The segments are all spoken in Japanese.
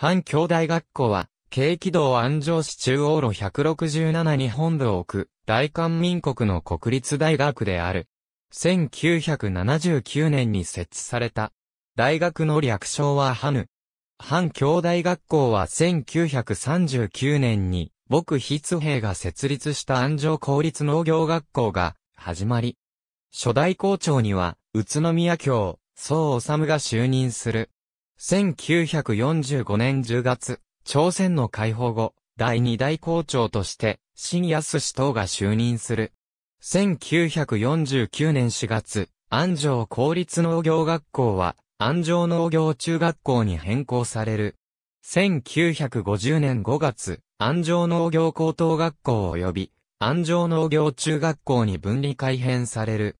反兄弟学校は、京畿道安城市中央路167に本部を置く、大韓民国の国立大学である。1979年に設置された。大学の略称はハヌ。反兄弟学校は1939年に、僕筆兵が設立した安城公立農業学校が始まり。初代校長には、宇都宮教、宋治が就任する。1945年10月、朝鮮の解放後、第二代校長として、新安氏等が就任する。1949年4月、安城公立農業学校は、安城農業中学校に変更される。1950年5月、安城農業高等学校及び、安城農業中学校に分離改編される。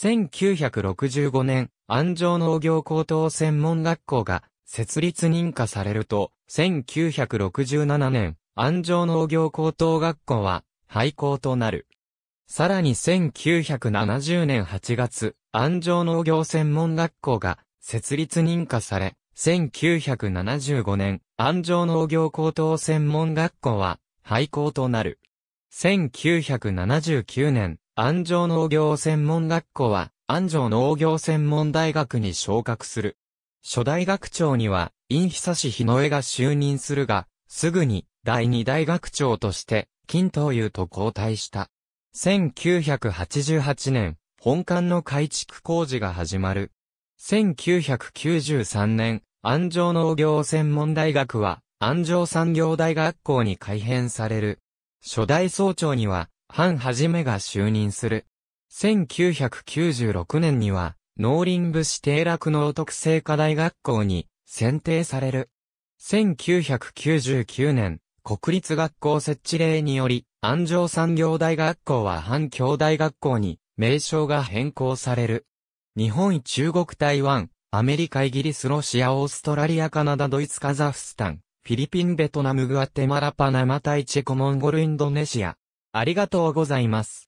1965年、安城農業高等専門学校が設立認可されると、1967年、安城農業高等学校は廃校となる。さらに1970年8月、安城農業専門学校が設立認可され、1975年、安城農業高等専門学校は廃校となる。1979年、安城農業専門学校は安城農業専門大学に昇格する。初代学長には、インヒサシ日野江が就任するが、すぐに第二代学長として、金東優と交代した。1988年、本館の改築工事が始まる。1993年、安城農業専門大学は、安城産業大学校に改編される。初代総長には、藩はじめが就任する。1996年には、農林部指定酪農特性科大学校に選定される。1999年、国立学校設置令により、安城産業大学校は反兄弟学校に名称が変更される。日本、中国、台湾、アメリカ、イギリス、ロシア、オーストラリア、カナダ、ドイツ、カザフスタン、フィリピン、ベトナム、グアテマラ、パナマ、タイ、チェコ、モンゴル、インドネシア。ありがとうございます。